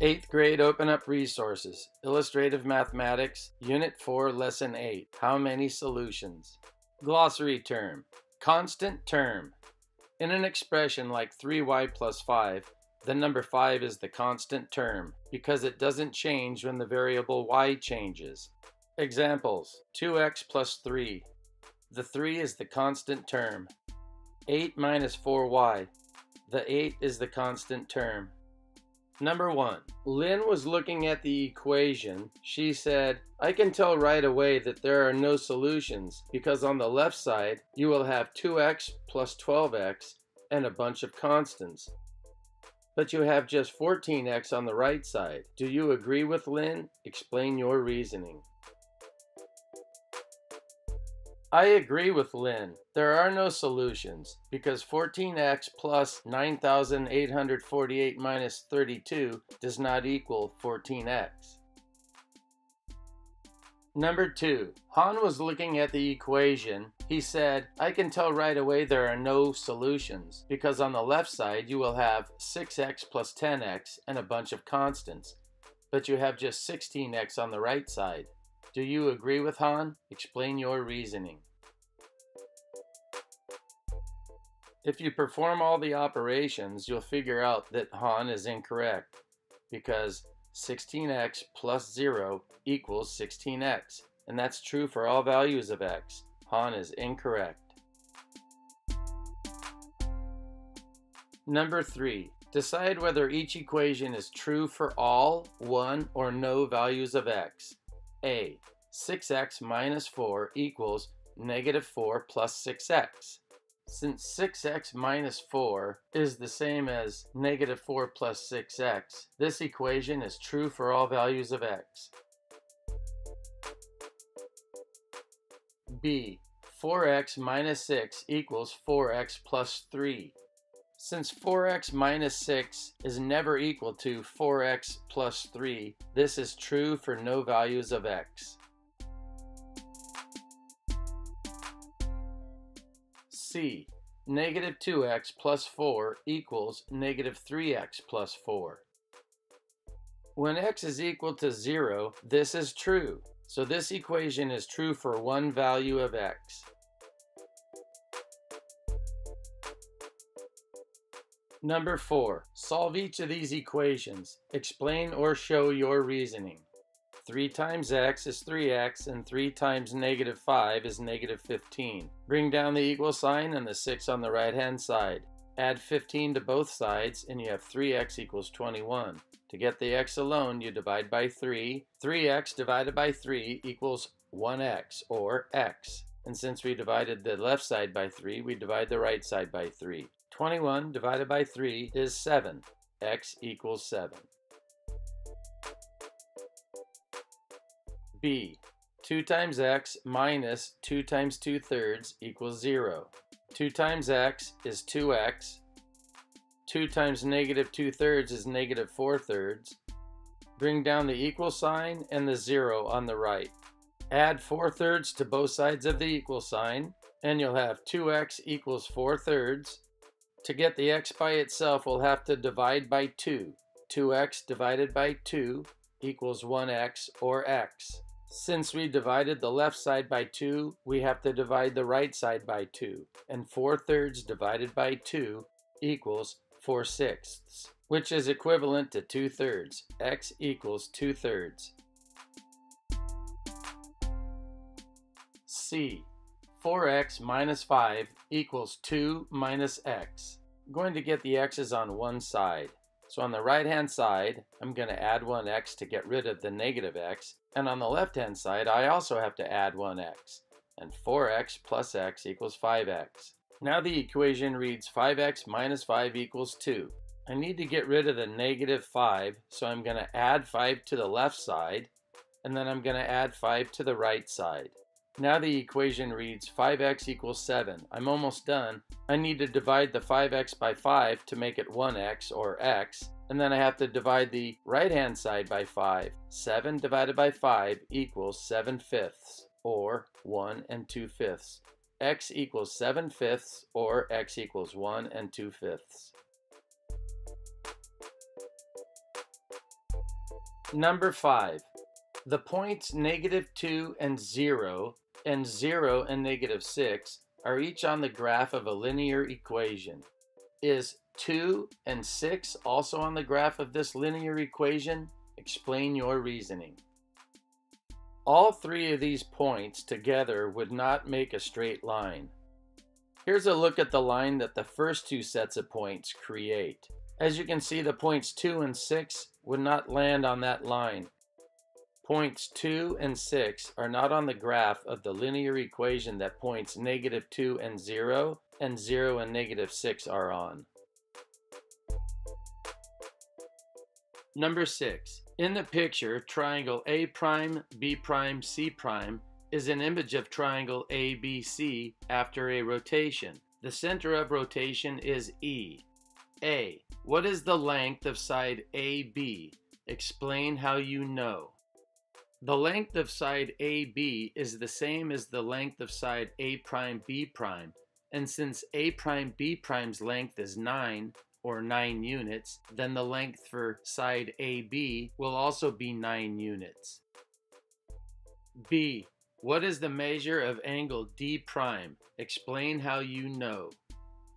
8th grade Open Up Resources, Illustrative Mathematics, Unit 4, Lesson 8. How many solutions? Glossary term. Constant term. In an expression like 3y plus 5, the number 5 is the constant term because it doesn't change when the variable y changes. Examples 2x plus 3. The 3 is the constant term. 8 minus 4y. The 8 is the constant term. Number one, Lynn was looking at the equation. She said, I can tell right away that there are no solutions because on the left side you will have 2x plus 12x and a bunch of constants. But you have just 14x on the right side. Do you agree with Lynn? Explain your reasoning. I agree with Lynn. There are no solutions because 14x plus 9,848 minus 32 does not equal 14x. Number 2. Han was looking at the equation. He said, I can tell right away there are no solutions because on the left side you will have 6x plus 10x and a bunch of constants, but you have just 16x on the right side. Do you agree with Han? Explain your reasoning. If you perform all the operations, you'll figure out that Han is incorrect because 16x plus 0 equals 16x, and that's true for all values of x. Han is incorrect. Number 3. Decide whether each equation is true for all, one, or no values of x. A. 6x minus 4 equals negative 4 plus 6x. Since 6x minus 4 is the same as negative 4 plus 6x, this equation is true for all values of x. B. 4x minus 6 equals 4x plus 3. Since 4x minus 6 is never equal to 4x plus 3, this is true for no values of x. C. Negative 2x plus 4 equals negative 3x plus 4. When x is equal to 0, this is true. So this equation is true for one value of x. Number 4. Solve each of these equations. Explain or show your reasoning. 3 times x is 3x, and 3 times negative 5 is negative 15. Bring down the equal sign and the 6 on the right-hand side. Add 15 to both sides, and you have 3x equals 21. To get the x alone, you divide by 3. 3x divided by 3 equals 1x, or x. And since we divided the left side by 3, we divide the right side by 3. 21 divided by 3 is 7. x equals 7. b. 2 times x minus 2 times 2 thirds equals 0. 2 times x is 2x. 2 times negative 2 thirds is negative 4 thirds. Bring down the equal sign and the 0 on the right. Add 4 thirds to both sides of the equal sign, and you'll have 2x equals 4 thirds. To get the x by itself, we'll have to divide by 2. 2x divided by 2 equals 1x, or x. Since we divided the left side by 2, we have to divide the right side by 2. And 4 thirds divided by 2 equals 4 sixths, which is equivalent to 2 thirds. x equals 2 thirds. C. 4x minus 5 equals 2 minus x. I'm going to get the x's on one side. So on the right hand side, I'm going to add 1x to get rid of the negative x. And on the left hand side, I also have to add 1x. And 4x plus x equals 5x. Now the equation reads 5x minus 5 equals 2. I need to get rid of the negative 5, so I'm going to add 5 to the left side, and then I'm going to add 5 to the right side. Now the equation reads 5x equals 7. I'm almost done. I need to divide the 5x by 5 to make it 1x, or x, and then I have to divide the right-hand side by 5. 7 divided by 5 equals 7 fifths, or 1 and 2 fifths. x equals 7 fifths, or x equals 1 and 2 fifths. Number 5. The points negative 2 and 0 and 0 and negative 6 are each on the graph of a linear equation. Is 2 and 6 also on the graph of this linear equation? Explain your reasoning. All three of these points together would not make a straight line. Here's a look at the line that the first two sets of points create. As you can see, the points 2 and 6 would not land on that line. Points 2 and 6 are not on the graph of the linear equation that points negative 2 and 0 and 0 and negative 6 are on. Number 6. In the picture, triangle A prime, B prime, C prime is an image of triangle ABC after a rotation. The center of rotation is E. A. What is the length of side AB? Explain how you know. The length of side AB is the same as the length of side A prime B prime, and since A prime B prime's length is 9, or 9 units, then the length for side AB will also be 9 units. B. What is the measure of angle D prime? Explain how you know.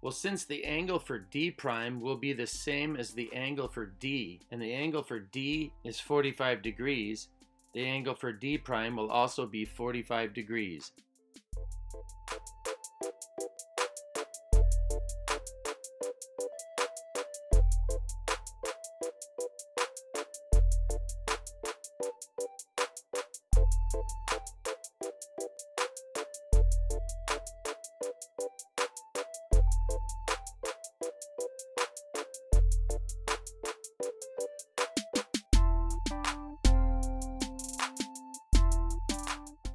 Well, since the angle for D prime will be the same as the angle for D, and the angle for D is 45 degrees, the angle for D prime will also be 45 degrees.